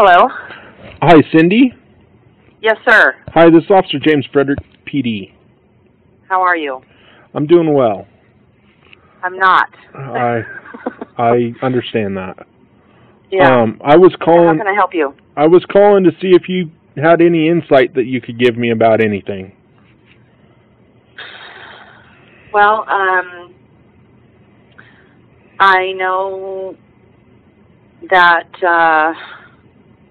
Hello. Hi, Cindy. Yes, sir. Hi, this is Officer James Frederick, PD. How are you? I'm doing well. I'm not. I I understand that. yeah. Um, I was calling. How can I help you? I was calling to see if you had any insight that you could give me about anything. Well, um, I know that uh,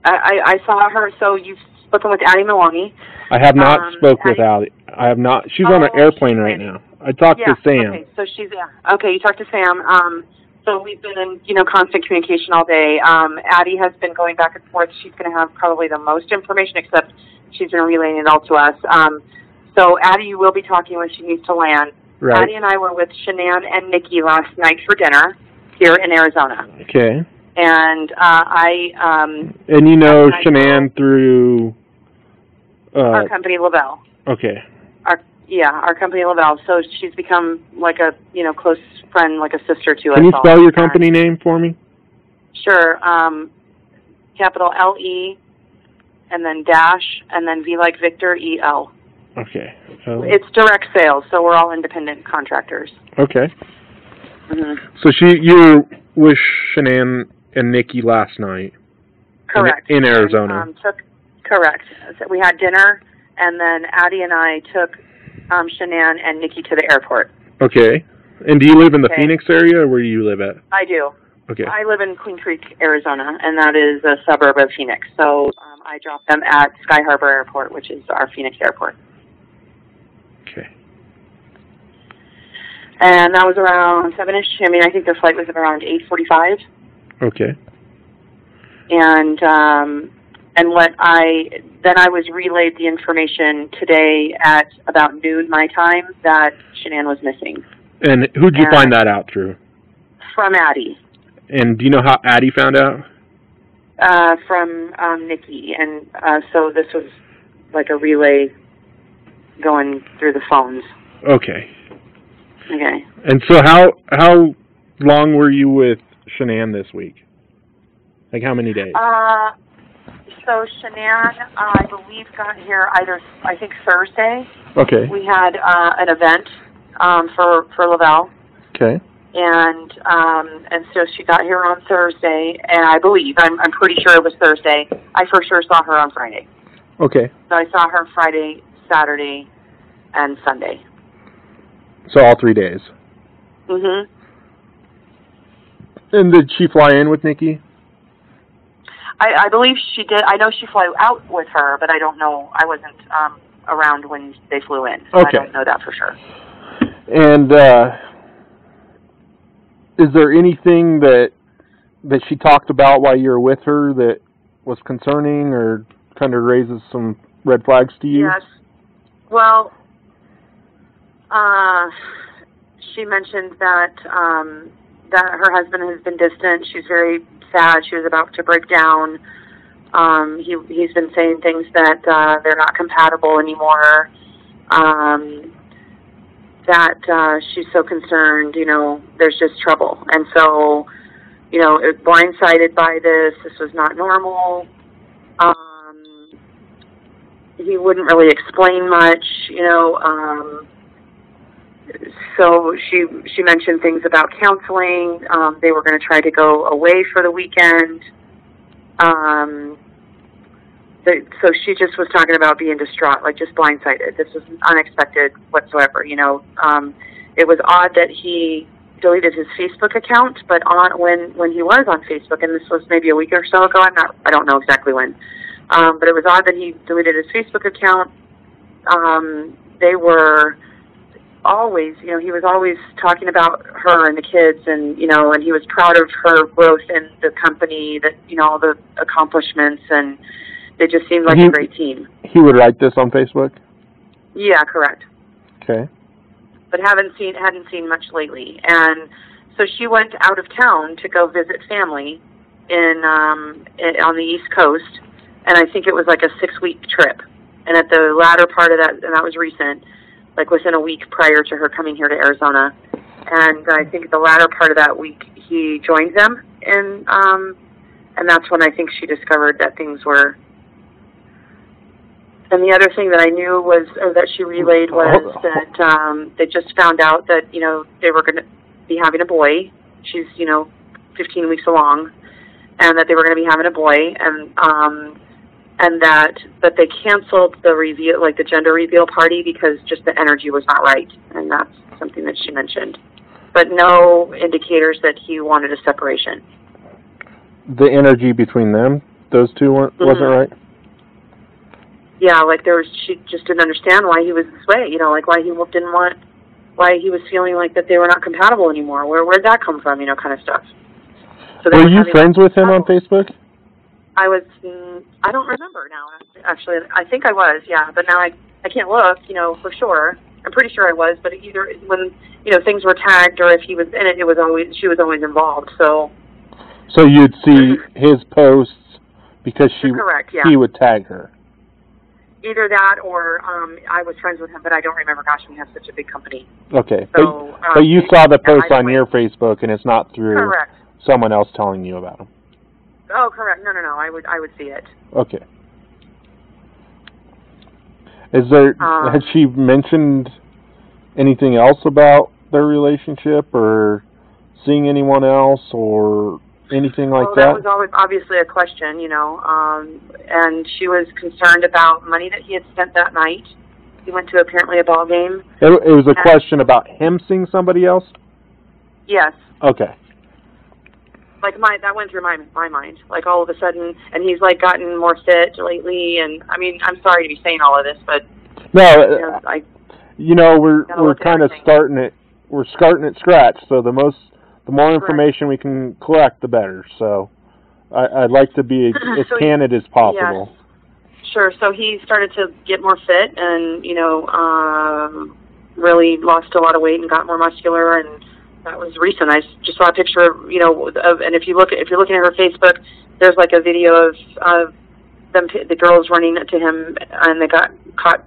I, I I saw her. So you've spoken with Addie Maloney. I have not Um, spoke with Addie- I have not. She's on an Oh, airplane right now. I talked yeah. to Sam. Okay. So she's yeah. Okay. You talked to Sam. Um, so we've been in you know constant communication all day. Um, Addie has been going back and forth. She's going to have probably the most information, except she's been relaying it all to us. Um, so Addie, you will be talking when she needs to land. Right. Addie and I were with Shanann and Nikki last night for dinner here in Arizona, Okay. And uh, I um, And you know Shanann through. Uh, our company Le-Vel. okay. Our yeah, our company Le-Vel. So she's become like a you know close friend, like a sister to us. Can you spell your company name for me? Sure. Um, capital L E, and then dash, and then V like Victor E L. Okay. Uh, It's direct sales, so we're all independent contractors. okay. hmm So she, you were with Shanann and Nikki last night. Correct. in Arizona. And, um, took correct. So we had dinner, and then Addie and I took um, Shanann and Nikki to the airport. Okay. And do you live in the Okay. Phoenix area, or where do you live at? I do. Okay. I live in Queen Creek, Arizona, and that is a suburb of Phoenix. So um, I dropped them at Sky Harbor Airport, which is our Phoenix airport. Okay. And that was around seven-ish. I mean, I think their flight was around eight forty-five. Okay. And um, and what I then I was relayed the information today at about noon my time that Shanann was missing And who'd you And- find that out through? from Addie, And do you know how Addie found out? uh, from um, Nikki, and uh, so this was like a relay going through the phones. Okay. Okay. And so how how long were you with Shanann this week? Like how many days? Uh, so Shanann, I believe, got here either I think Thursday. okay. We had uh, an event um, for for Le-Vel. Okay. and um and so she got here on Thursday and I believe I'm I'm pretty sure it was Thursday. I for sure saw her on Friday. Okay. So I saw her Friday, Saturday, and Sunday. So all three days. Mhm. And did she fly in with Nikki? I I believe she did. I know she flew out with her, but I don't know. I wasn't um around when they flew in. So I don't know that for sure. And uh is there anything that that she talked about while you were with her that was concerning or kind of raises some red flags to you? Yes. Well, uh, she mentioned that um, that her husband has been distant. She's very sad. She was about to break down. Um, he he's been saying things that uh, they're not compatible anymore. Um, that uh, she's so concerned. You know, there's just trouble, and so you know, it- blindsided by this. This was not normal. Um, he wouldn't really explain much, you know. Um, so she she mentioned things about counseling. Um, they were going to try to go away for the weekend. Um, the, so she just was talking about being distraught, like just blindsided. This was unexpected whatsoever. You know, um, it was odd that he deleted his Facebook account, but on when when he was on Facebook, and this was maybe a week or so ago. I'm not. I don't know exactly when. Um, but it was odd that he deleted his Facebook account. Um, they were always, you know, he was always talking about her and the kids, and you know, and he was proud of her growth in the company, that you know, all the accomplishments, and they just seemed like He- a great team. He would write this on Facebook. Yeah, correct. Okay. but haven't seen hadn't seen much lately. And so she went out of town to go visit family in um i on the East Coast, and I think it was like a six week trip. And at the latter part of that, and that was recent, like within a week prior to her coming here to Arizona. And I think the latter part of that week, he joined them and um and that's when I think she discovered that things were. And the other thing that I knew was, or that she relayed was that um, they just found out that you know they were going to be having a boy. She's you know 15 weeks along, and that they were going to be having a boy, and um, and that that they canceled the reveal, like the gender reveal party, because just the energy was not right, and that's something that she mentioned. But no indicators that he wanted a separation. The energy between them, those two weren't wasn't Mhm. right. Yeah, like there was, she just didn't understand why he was this way. You know, like why he didn't want, why he was feeling like that they were not compatible anymore. Where where'd that come from? You know, kind of stuff. So Were you friends with him on. Facebook? I was. I don't remember now. Actually, I think I was. Yeah, but now I I can't look. You know for sure. I'm pretty sure I was. But either when you know things were tagged or if he was in it, it was always she was always involved. So So you'd see his posts because she correct. Yeah. he would tag her. Either that or um I was friends with him, but I don't remember. Gosh, we have such a big company. Okay, So. but, um, but you saw the post on your Facebook, and it's not through Correct. someone else telling you about him. Oh, correct. No, no, no. I would I would see it. Okay. Is there Um, has she mentioned anything else about their relationship or seeing anyone else or anything like well, that? that was always obviously a question, you know. Um, and she was concerned about money that he had spent that night. He went to apparently a ball game. It, it was a question about him seeing somebody else. Yes, Okay. Like my that went through my my mind. Like all of a sudden, and he's like gotten more fit lately. And I mean, I'm sorry to be saying all of this, but No, you know, I you know we're we're kind of starting it. We're starting at scratch. So the most the more information we can collect, the better. So I, I'd like to be as So- candid as possible. Sure. So he started to get more fit, and you know, um, really lost a lot of weight and got more muscular, and that was recent. I just saw a picture, of, you know, of, and if you look at if you're looking at her Facebook, there's like a video of of them the girls running up to him, and they got caught.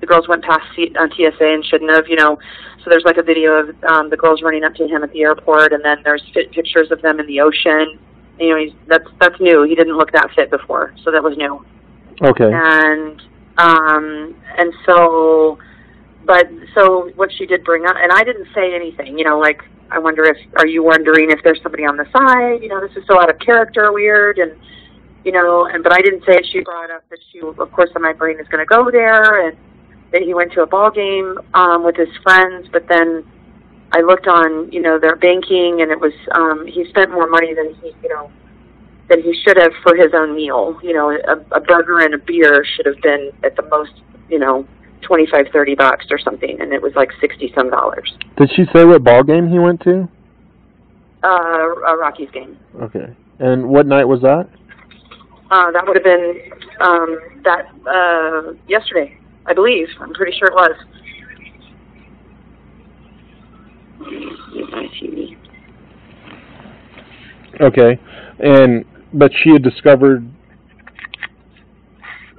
The girls went past C, on TSA and shouldn't have, you know. So there's like a video of um, the girls running up to him at the airport, and then there's fit pictures of them in the ocean. You know, he's that's that's new. He didn't look that fit before, so that was new Okay. and um and so but so what she did bring up and I didn't say anything, you know, like I wonder if are you wondering if there's somebody on the side, you know, this is so out of character, weird and you know, and but I didn't say it. She brought up that she of course my brain is gonna go there and that he went to a ball game um with his friends, but then I looked on, you know, their banking and it was um he spent more money than he you know than he should have for his own meal. You know, a, a burger and a beer should have been at the most, you know, twenty five, thirty bucks or something, and it was like sixty some dollars. Did she say what ball game he went to? Uh, a Rockies game. Okay. And what night was that? Uh, that would have been um, that uh, yesterday, I believe. I'm pretty sure it was. Okay. And but she had discovered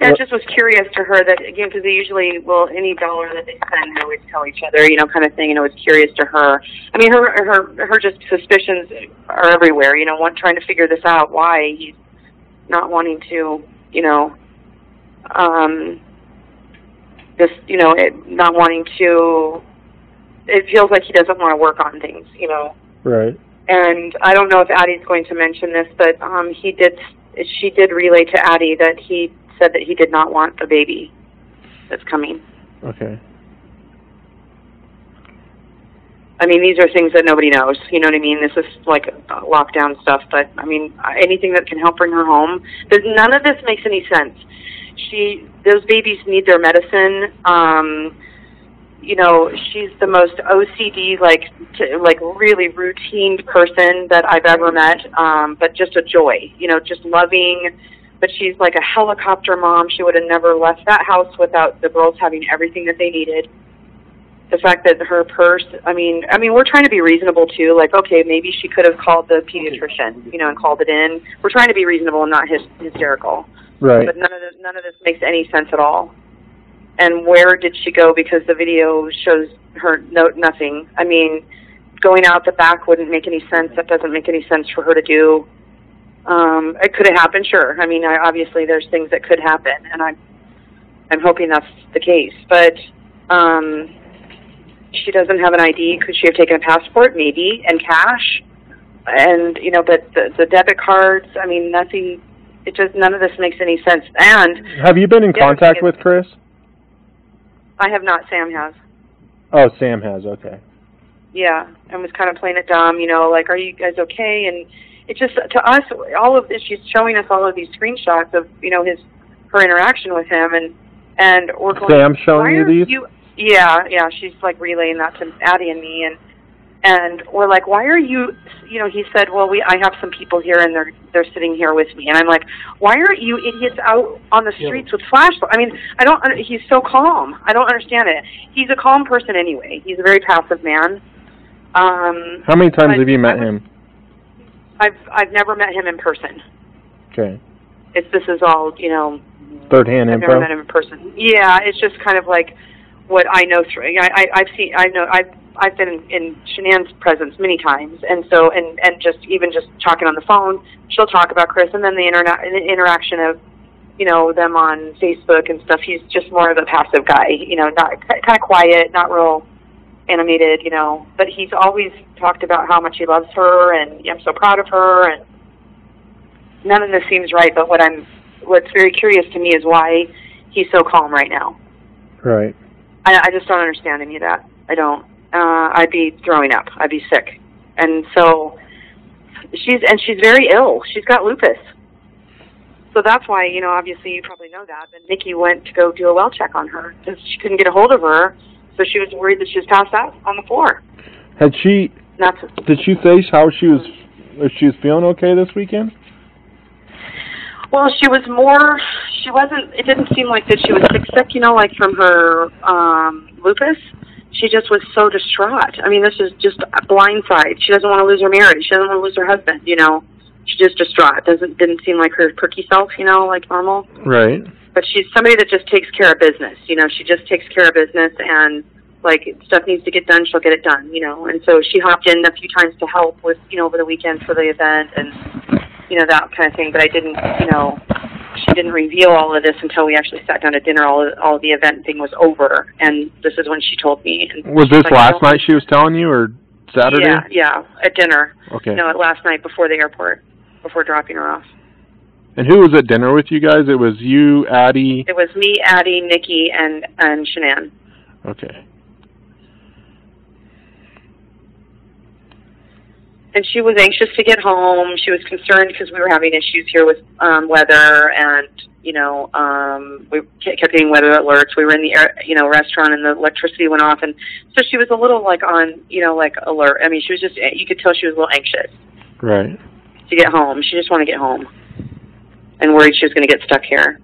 Yeah, just was curious to her that again because they usually will any dollar that they spend they always tell each other, you know, kind of thing. And it was curious to her. I mean, her her her just suspicions are everywhere. You know, one trying to figure this out why he's not wanting to, you know, um, just you know, it, not wanting to. It feels like he doesn't want to work on things, you know right. and I don't know if Addie's going to mention this, but um, he did. She did relay to Addie that he said that he did not want a baby that's coming. Okay. I mean, these are things that nobody knows. You know what I mean? This is like uh, lockdown stuff, but I mean, uh, anything that can help bring her home. There's, none of this makes any sense. She, those babies need their medicine. Um, you know, she's the most OCD, like, t- like really routine person that I've ever met. Um, but just a joy. You know, just loving. But she's like a helicopter mom. She would have never left that house without the girls having everything that they needed. The fact that her purse i mean i mean we're trying to be reasonable too. Like okay maybe she could have called the pediatrician you know and called it in. We're trying to be reasonable and not hys- hysterical. Right. but none of this none of this makes any sense at all. And where did she go? Because the video shows her no nothing. I mean going out the back wouldn't make any sense. That doesn't make any sense for her to do Um, it could have happened, sure. I mean, I, obviously, there's things that could happen, and I'm I'm hoping that's the case. But um, she doesn't have an ID. Could she have taken a passport? Maybe, and cash. And you know, but the, the debit cards. I mean, nothing. It just none of this makes any sense. And Have you been in contact with Chris? I have not. Sam has. Oh, Sam has. Okay. Yeah, and was kind of playing it dumb. You know, like, are you guys okay? And it just to us, all of this. She's showing us all of these screenshots of you know his her interaction with him, and and we're going. Sam showing you these? You, yeah, yeah. She's like relaying that to Addie and me, and and we're like, why are you? You know, he said, well, we I have some people here, and they're they're sitting here with me, and I'm like, why aren't you idiots out on the streets with flashlights? I mean, I don't. He's so calm. I don't understand it. He's a calm person anyway. He's a very passive man. Um, How many times I- have you met I him? I've I've never met him in person. Okay. It's this is all you know. Third hand I've never met him in person. Yeah, it's just kind of like what I know through. I, I I've seen. I know. I've I've been in, in Shanann's presence many times, and so and and just even just talking on the phone, she'll talk about Chris, and then the internet the interaction of you know them on Facebook and stuff. He's just more of a passive guy. You know, not kind of quiet, not real animated. You know, but he's always talked about how much he loves her, and I'm so proud of her, and none of this seems right. But what I'm what's very curious to me is why he's so calm right now. Right. I, I just don't understand any of that. I don't. Uh, I'd be throwing up. I'd be sick. And so she's and she's very ill. She's got lupus. So that's why you know. Obviously, you probably know that. But Nikki went to go do a well check on her because she couldn't get a hold of her. So she was worried that she was passed out on the floor. Had she? And that's Did she say how she was? If she was feeling okay this weekend? Well, she was more. She wasn't. It didn't seem like that she was sick, sick. You know, like from her um, lupus. She just was so distraught. I mean, this is just a blindside. She doesn't want to lose her marriage. She doesn't want to lose her husband. You know, she just distraught. Doesn't didn't seem like her perky self. You know, like normal. Right. But she's somebody that just takes care of business. You know, she just takes care of business and like stuff needs to get done, she'll get it done. You know, and so she hopped in a few times to help with you know over the weekend for the event and you know that kind of thing. But I didn't, you know, she didn't reveal all of this until we actually sat down to dinner. All all the event thing was over, and this is when she told me. And Was this like, last night she was telling you, or Saturday? Yeah, yeah, at dinner. Okay. You know, last night before the airport, before dropping her off. And who was at dinner with you guys? It was you, Addie. It was me, Addie, Nikki, and and Shanann. Okay. and she was anxious to get home. She was concerned because we were having issues here with um, weather, and you know, um, we kept getting weather alerts. We were in the air, you know restaurant, and the electricity went off, and so she was a little like on, you know, like alert. I mean, she was just you could tell she was a little anxious Right. to get home. She just wanted to get home, and worried she was going to get stuck here.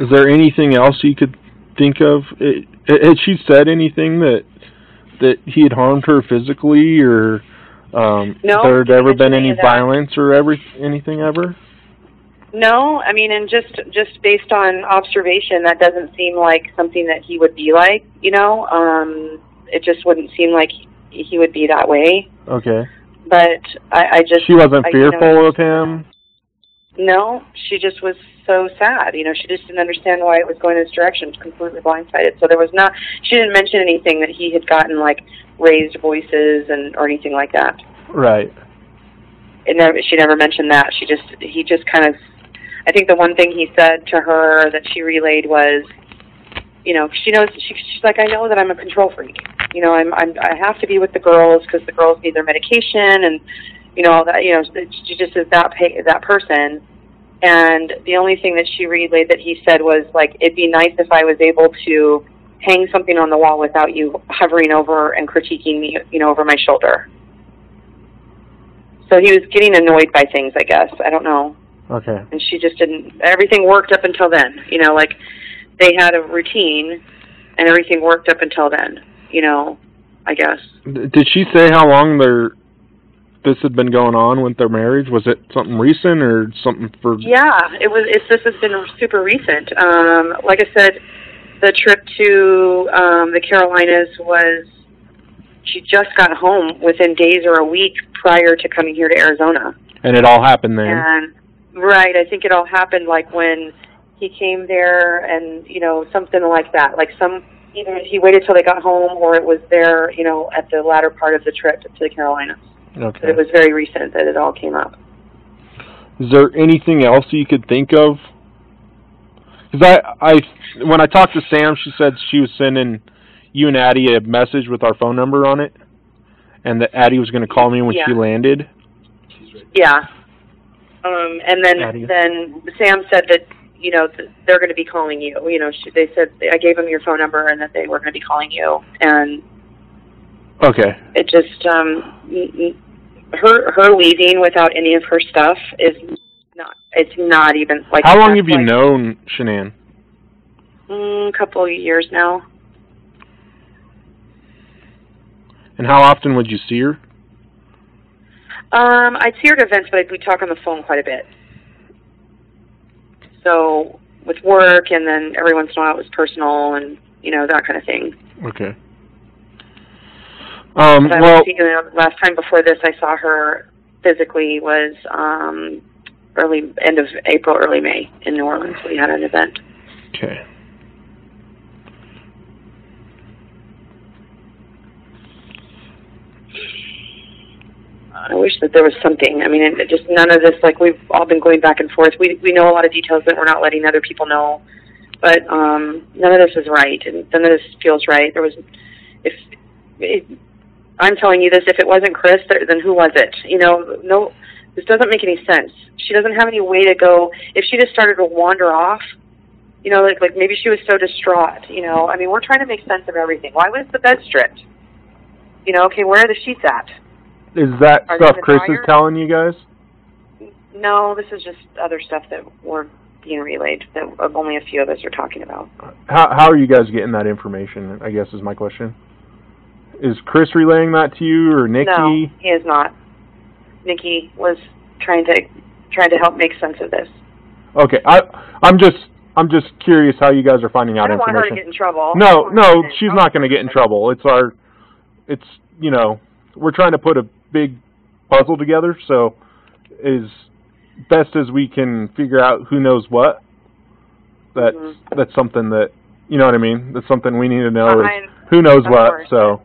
Is there anything else you could think of? It, had she said anything that that he had harmed her physically, or um, No, there had ever been any any of that. violence or ever anything ever? No, I mean, and just just based on observation, that doesn't seem like something that he would be like. You know, um, it just wouldn't seem like he would be that way. Okay. But I, I just She wasn't I, you know, fearful of him. No, she just was so sad. You know, she just didn't understand why it was going in this direction. Completely blindsided. So there was not. She didn't mention anything that he had gotten like raised voices and or anything like that. Right. It never. She never mentioned that. She just. He just kind of. I think the one thing he said to her that she relayed was, you know, she knows. She, she's like, I know that I'm a control freak. You know, I'm. I'm. I have to be with the girls because the girls need their medication and, you know, all that. You know, she just is that pa- that person. And the only thing that she relayed that he said was like, it'd be nice if I was able to hang something on the wall without you hovering over and critiquing me, you know, over my shoulder. So he was getting annoyed by things, I guess. I don't know Okay. and she just didn't everything worked up until then you know like they had a routine and everything worked up until then you know i guess Did she say how long their this had been going on with their marriage? Was it something recent or something for? yeah it was it's this has been super recent um like i said the trip to um the carolinas was she just got home within days or a week prior to coming here to Arizona. And it all happened then. And right, I think it all happened like when he came there, and you know something like that. Like some either he waited till they got home, or it was there, you know, at the latter part of the trip to the Carolinas. But it was very recent that it all came up. Is there anything else you could think of? Because I, I, when I talked to Sam, she said she was sending you and Addie a message with our phone number on it, and that Addie was going to call me when she landed. Yeah. Um, and then Addie. then Sam said that you know th- they're going to be calling you. You know, she, they said I gave them your phone number and that they were going to be calling you. And Okay. it just um, her her leaving without any of her stuff is not. It's not even like. How long have you like, known Shanann? Mm, a couple of years now. And how often would you see her? Um, I'd see her at events, but we talk on the phone quite a bit. So with work, and then every once in a while it was personal, and you know that kind of thing. Okay. Um, But I well, was, you know, last time before this, I saw her physically was um, early end of April, early May in New Orleans. We had an event. okay. I wish that there was something. I mean, just none of this. Like we've all been going back and forth. We we know a lot of details that we're not letting other people know, but um, none of this is right, and none of this feels right. There was, if it, I'm telling you this, if it wasn't Chris, then who was it? You know, no, this doesn't make any sense. She doesn't have any way to go. If she just started to wander off, you know, like like maybe she was so distraught. You know, I mean, we're trying to make sense of everything. Why was the bed stripped? You know, okay, where are the sheets at? Is that Are stuff Chris is telling you guys? No, this is just other stuff that we're being relayed that only a few of us are talking about. How how are you guys getting that information? I guess is my question. Is Chris relaying that to you or Nikki? No, he is not. Nikki was trying to trying to help make sense of this. Okay, I I'm just I'm just curious how you guys are finding out I don't want her to information. get in trouble. No, I don't want her no, to get in she's not going to get in trouble. It's our, it's you know, we're trying to put a big puzzle together. So, as best as we can figure out who knows what. That's Mhm. that's something that you know what I mean. That's something we need to know is who knows what. course. So,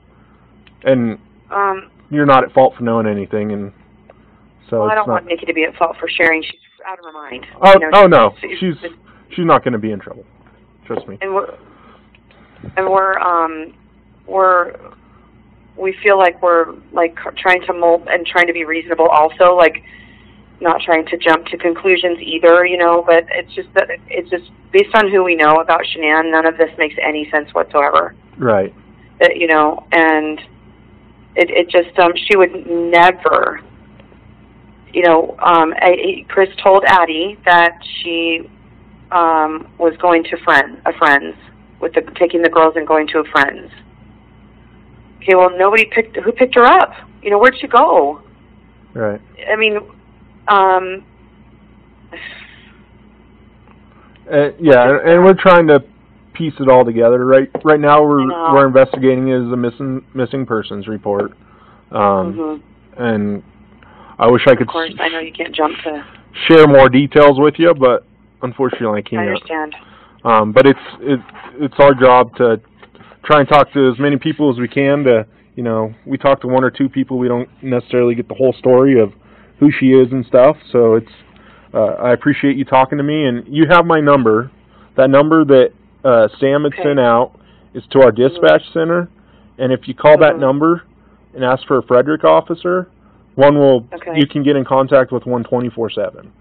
and Um, you're not at fault for knowing anything, and so well, I don't not. want Nikki to be at fault for sharing. She's out of her mind. oh, You know, oh no, she's- she's she's not going to be in trouble. Trust me. and we're and we're um we're we feel like we're like trying to mold and trying to be reasonable also like not trying to jump to conclusions either you know but it's just that it's just based on who we know about Shanann none of this makes any sense whatsoever Right. that you know and it it just um she would never you know um I, Chris told Addie that she um was going to friend a friends with the taking the girls and going to a friends okay well nobody picked who picked her up you know where'd she go Right. I mean um Uh, yeah, and, and we're trying to piece it all together. Right, right now we're we're investigating it as a missing missing persons report, um, mhm. and I wish I of could course s- I know you can't jump to share more details with you, but unfortunately I I can't. I understand Um, but it's it, it's our job to try and talk to as many people as we can. To you know, we talk to one or two people, we don't necessarily get the whole story of who she is and stuff. So it's uh, I appreciate you talking to me, and you have my number. That number that uh, Sam had Okay. sent out is to our dispatch center, and if you call that Mhm. number and ask for a Frederick officer, one will Okay. you can get in contact with one twenty four seven.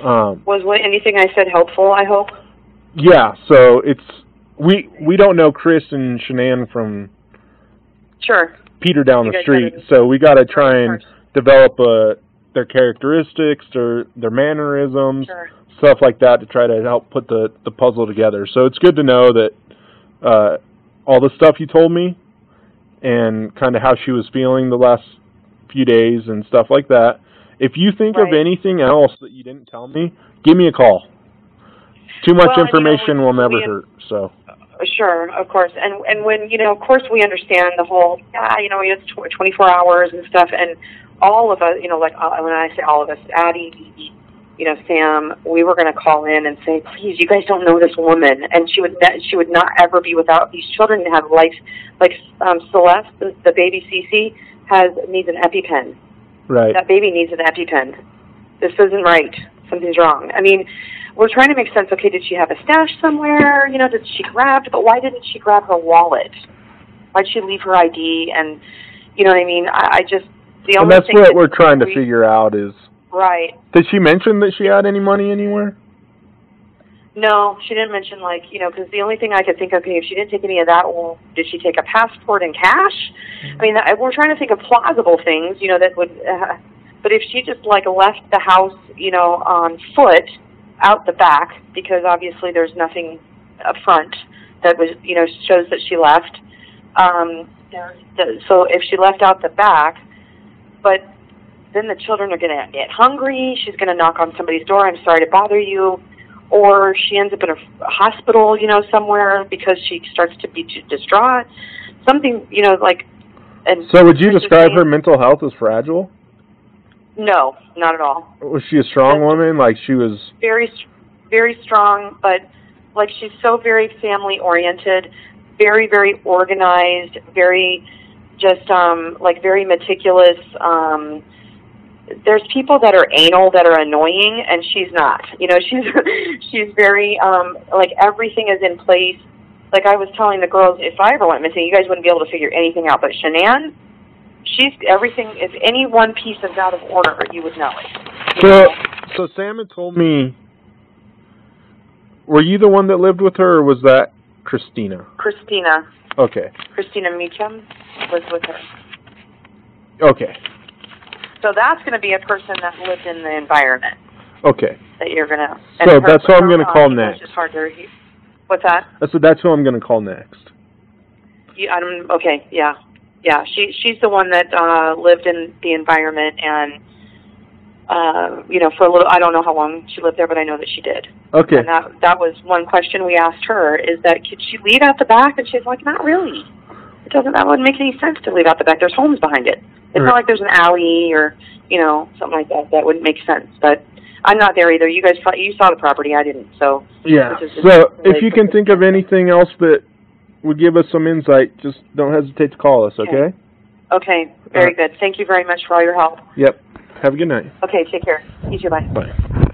Um, was what anything I said helpful I hope yeah, so it's we we don't know Chris and Shanann from sure Peter down You the street, gotta- so we got to try and develop uh, their characteristics, their their mannerisms, Sure. stuff like that to try to help put the the puzzle together. So it's good to know that uh, all the stuff you told me and kind of how she was feeling the last few days and stuff like that. If you think of anything else that you didn't tell me, give me a call. Too much Well, and, you know, information will never hurt. So Sure, of course, and and when you know, of course, we understand the whole, yeah, you know, it's tw- 24 hours and stuff, and all of us, you know, like uh, when I say all of us, Addie, you know, Sam, we were going to call in and say, please, you guys don't know this woman, and she would ne- she would not ever be without these children to have life. Like um, Celeste, the, the baby Cece, has needs an EpiPen. Right. That baby needs an EpiPen. This isn't right. Something's wrong. I mean, we're trying to make sense. Okay, did she have a stash somewhere? You know, did she grab? But why didn't she grab her wallet? Why'd she leave her ID? And you know what I mean? I, I just the only And that's thing what that we're trying to we- figure out is right. did she mention that she had any money anywhere? No, she didn't mention like you know because the only thing I could think of okay, if she didn't take any of that, well, did she take a passport and cash? I mean, I, we're trying to think of plausible things, you know, that would. Uh, but if she just like left the house, you know, on foot out the back because obviously there's nothing up front that was you know shows that she left. Um, so if she left out the back, but then the children are going to get hungry. She's going to knock on somebody's door. I'm sorry to bother you. Or she ends up in a hospital, you know, somewhere because she starts to be too distraught. Something, you know, like. And So would you describe her mental health as fragile? No, not at all. Was she a strong woman? Like she was Very, very strong, but like she's so very family oriented, very, very organized, very, just um like very meticulous. Um, there's people that are anal that are annoying and she's not you know she's she's very um like everything is in place like i was telling the girls if i ever went missing you guys wouldn't be able to figure anything out but shanann she's everything if any one piece is out of order you would know it So so Sam had told me were you the one that lived with her or was that Christina? christina Okay. christina meacham was with her Okay. so that's going to be a person that lived in the environment Okay. that you're going to So that's who I'm gonna call next. it's hard to what's that So that's who I'm gonna call next. You, I don't, okay, yeah, yeah. She she's the one that uh, lived in the environment, and uh, you know, for a little. I don't know how long she lived there, but I know that she did. Okay. And that that was one question we asked her: is that could she leave out the back? And she's like, not really. It doesn't. That wouldn't make any sense to leave out the back. There's homes behind it. It's Right. not like there's an alley or you know something like that. That wouldn't make sense. But I'm not there either. You guys saw you saw the property. I didn't. So Yeah. So if you can think of anything else that would give us some insight, just don't hesitate to call us, okay? okay, very good. Thank you very much for all your help. Yep. Have a good night. Okay, take care. You too. Bye. Bye.